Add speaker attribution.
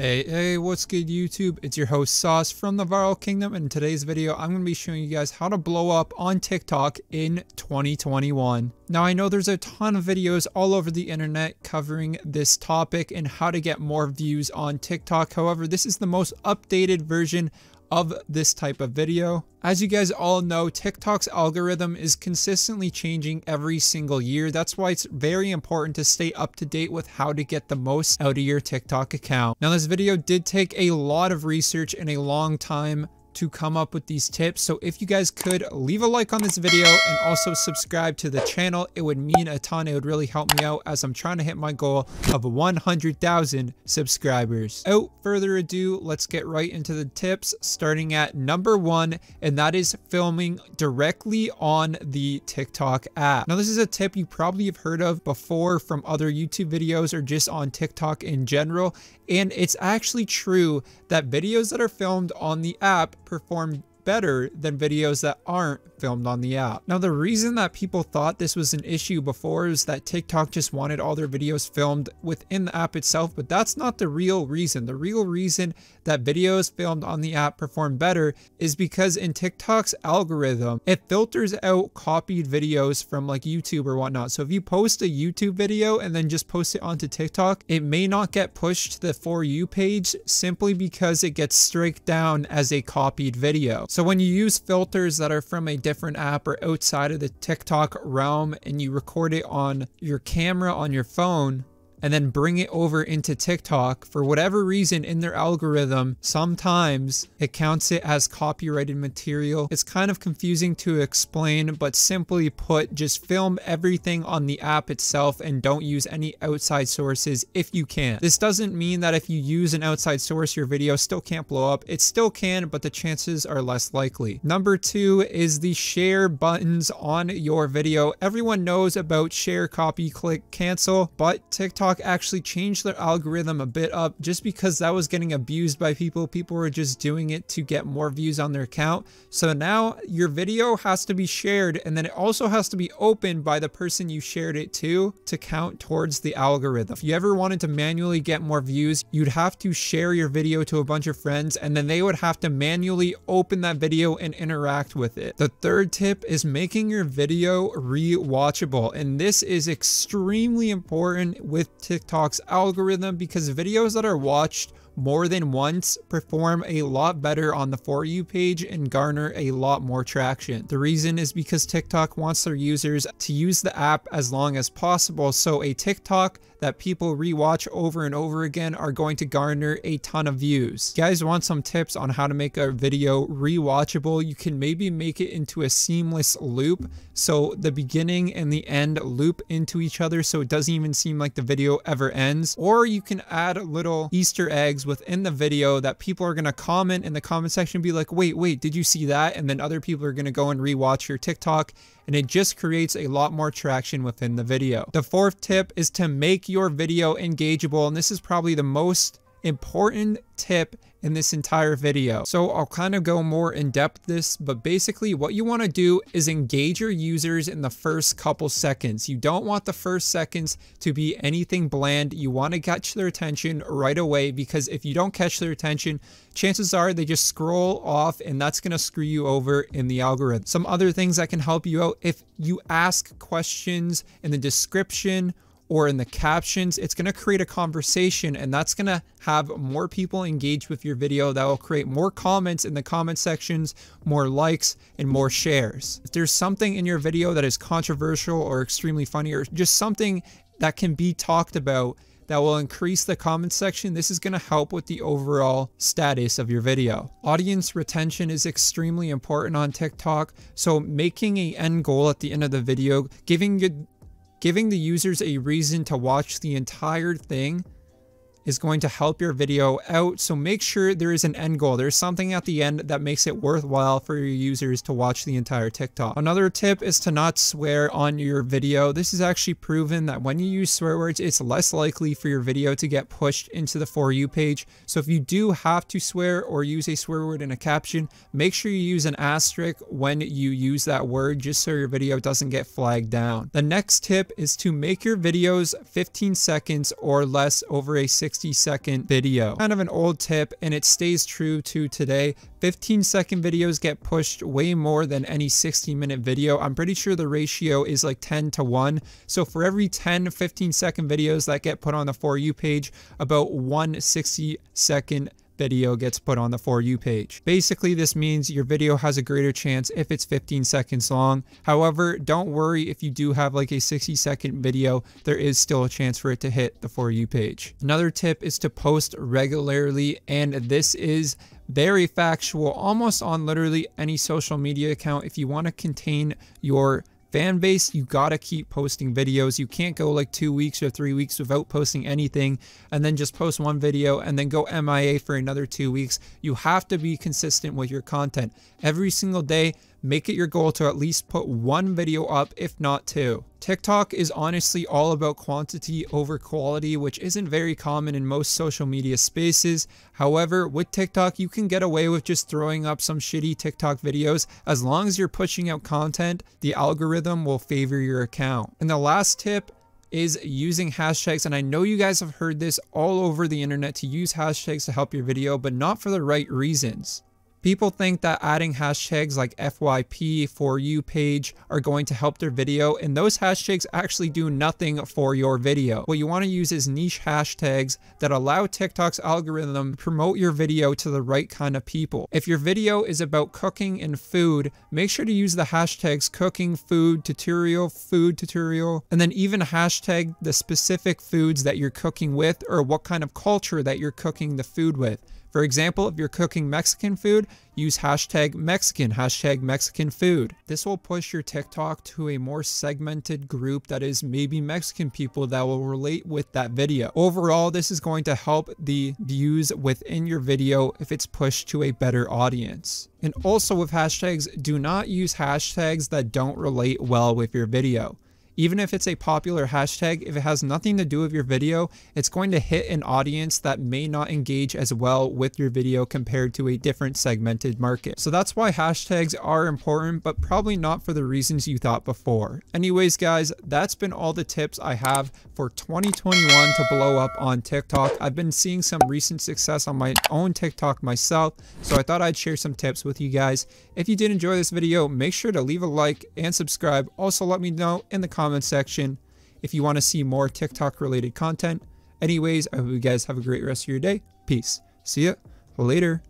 Speaker 1: Hey, hey, what's good YouTube? It's your host Sauce from the Viral Kingdom and in today's video I'm going to be showing you guys how to blow up on TikTok in 2021. Now I know there's a ton of videos all over the internet covering this topic and how to get more views on TikTok. However, this is the most updated version of this type of video. As you guys all know, TikTok's algorithm is consistently changing every single year. That's why it's very important to stay up to date with how to get the most out of your TikTok account. Now, this video did take a lot of research and a long time to come up with these tips. So if you guys could leave a like on this video and also subscribe to the channel, it would mean a ton. It would really help me out as I'm trying to hit my goal of 100,000 subscribers. Without further ado, let's get right into the tips starting at number one, and that is filming directly on the TikTok app. Now, this is a tip you probably have heard of before from other YouTube videos or just on TikTok in general. And it's actually true that videos that are filmed on the app perform better than videos that aren't filmed on the app. Now, the reason that people thought this was an issue before is that TikTok just wanted all their videos filmed within the app itself, but that's not the real reason. The real reason that videos filmed on the app perform better is because in TikTok's algorithm, it filters out copied videos from like YouTube or whatnot. So if you post a YouTube video and then just post it onto TikTok, it may not get pushed to the For You page simply because it gets striked down as a copied video. So when you use filters that are from a different app or outside of the TikTok realm and you record it on your camera on your phone, and then bring it over into TikTok, for whatever reason in their algorithm, sometimes it counts it as copyrighted material. It's kind of confusing to explain, but simply put, just film everything on the app itself and don't use any outside sources if you can. This doesn't mean that if you use an outside source, your video still can't blow up. It still can, but the chances are less likely. Number two is the share buttons on your video. Everyone knows about share, copy, click, cancel, but TikTok TikTok actually changed their algorithm a bit up just because that was getting abused by people. People were just doing it to get more views on their account. So now your video has to be shared and then it also has to be opened by the person you shared it to to count towards the algorithm. If you ever wanted to manually get more views, you'd have to share your video to a bunch of friends and then they would have to manually open that video and interact with it. The third tip is making your video rewatchable and this is extremely important with TikTok's algorithm because videos that are watched more than once perform a lot better on the For You page and garner a lot more traction. The reason is because TikTok wants their users to use the app as long as possible. So a TikTok that people rewatch over and over again are going to garner a ton of views. You guys want some tips on how to make a video rewatchable? You can maybe make it into a seamless loop. So the beginning and the end loop into each other so it doesn't even seem like the video ever ends. Or you can add little Easter eggs within the video that people are going to comment in the comment section be like, wait, wait, did you see that? And then other people are going to go and rewatch your TikTok and it just creates a lot more traction within the video. The fourth tip is to make your video engageable and this is probably the most important tip in this entire video. So I'll kind of go more in depth this, but basically what you want to do is engage your users in the first couple seconds. You don't want the first seconds to be anything bland. You want to catch their attention right away because if you don't catch their attention, chances are they just scroll off and that's going to screw you over in the algorithm. Some other things that can help you out if you ask questions in the description or in the captions, it's going to create a conversation and that's going to have more people engage with your video. That will create more comments in the comment sections, more likes, and more shares. If there's something in your video that is controversial or extremely funny or just something that can be talked about that will increase the comment section. This is going to help with the overall status of your video. Audience retention is extremely important on TikTok. So making a end goal at the end of the video, giving you Giving the users a reason to watch the entire thing is going to help your video out. So make sure there is an end goal. There's something at the end that makes it worthwhile for your users to watch the entire TikTok. Another tip is to not swear on your video. This is actually proven that when you use swear words, it's less likely for your video to get pushed into the For You page. So if you do have to swear or use a swear word in a caption, make sure you use an asterisk when you use that word just so your video doesn't get flagged down. The next tip is to make your videos 15 seconds or less over a 6 60 second video. Kind of an old tip and it stays true to today. 15 second videos get pushed way more than any 60 minute video. I'm pretty sure the ratio is like 10 to 1. So for every 10 15 second videos that get put on the For You page, about one 60 second video gets put on the For You page. Basically, this means your video has a greater chance if it's 15 seconds long. However, don't worry if you do have like a 60 second video, there is still a chance for it to hit the For You page. Another tip is to post regularly, and this is very factual, almost on literally any social media account. If you want to contain your fan base, you gotta keep posting videos. You can't go like two weeks or three weeks without posting anything and then just post one video and then go MIA for another two weeks. You have to be consistent with your content. Every single day, make it your goal to at least put one video up, if not two. TikTok is honestly all about quantity over quality, which isn't very common in most social media spaces. However, with TikTok, you can get away with just throwing up some shitty TikTok videos. As long as you're pushing out content, the algorithm will favor your account. And the last tip is using hashtags. And I know you guys have heard this all over the internet to use hashtags to help your video, but not for the right reasons. People think that adding hashtags like FYP for you page are going to help their video and those hashtags actually do nothing for your video. What you want to use is niche hashtags that allow TikTok's algorithm to promote your video to the right kind of people. If your video is about cooking and food, make sure to use the hashtags cooking, food, tutorial, food tutorial, and then even hashtag the specific foods that you're cooking with or what kind of culture that you're cooking the food with. For example, if you're cooking Mexican food, use hashtag Mexican, hashtag Mexican food. This will push your TikTok to a more segmented group that is maybe Mexican people that will relate with that video. Overall, this is going to help the views within your video if it's pushed to a better audience. And also with hashtags, do not use hashtags that don't relate well with your video. Even if it's a popular hashtag, if it has nothing to do with your video, it's going to hit an audience that may not engage as well with your video compared to a different segmented market. So that's why hashtags are important, but probably not for the reasons you thought before. Anyways, guys, that's been all the tips I have for 2021 to blow up on TikTok. I've been seeing some recent success on my own TikTok myself, so I thought I'd share some tips with you guys. If you did enjoy this video, make sure to leave a like and subscribe. Also, let me know in the comments comment section if you want to see more TikTok related content. Anyways, I hope you guys have a great rest of your day. Peace. See ya later.